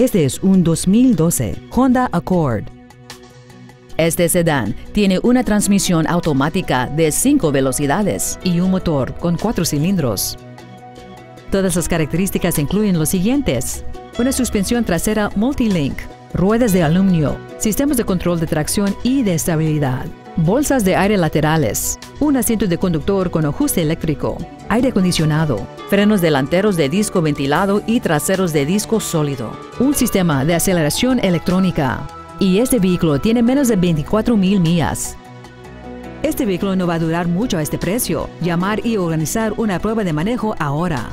Este es un 2012 Honda Accord. Este sedán tiene una transmisión automática de 5 velocidades y un motor con 4 cilindros. Todas las características incluyen los siguientes. Una suspensión trasera Multilink, ruedas de aluminio, sistemas de control de tracción y de estabilidad, bolsas de aire laterales, un asiento de conductor con ajuste eléctrico, aire acondicionado, frenos delanteros de disco ventilado y traseros de disco sólido, un sistema de aceleración electrónica. Y este vehículo tiene menos de 24 mil millas. Este vehículo no va a durar mucho a este precio. Llamar y organizar una prueba de manejo ahora.